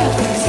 Thank you.